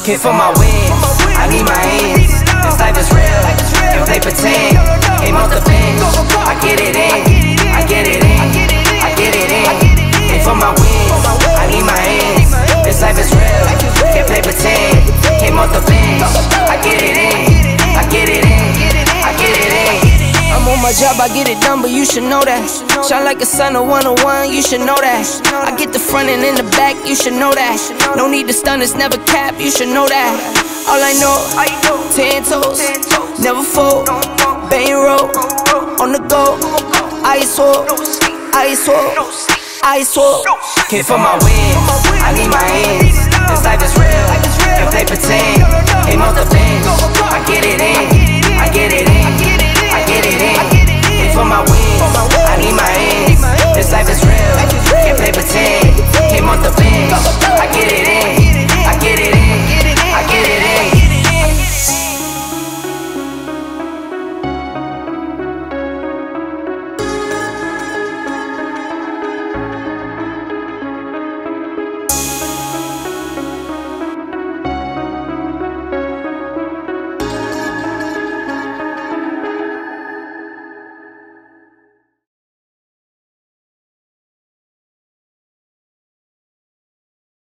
Came for my wins, I need my ends. This life is real, can play pretend. Came off the bench, I get it in, I get it in, I get it in. Came for my wins, I need my ends. This life is real, can't play pretend. Came off the bench, I get it in, My job, I get it done, but you should know that. Shine like a sun, on one, you should know that. I get the front and in the back, you should know that. No need to stun, it's never cap, you should know that. All I know, ten toes, never fold, bang roll, on the go, ice wall, ice wall, ice wall. Came for my wins,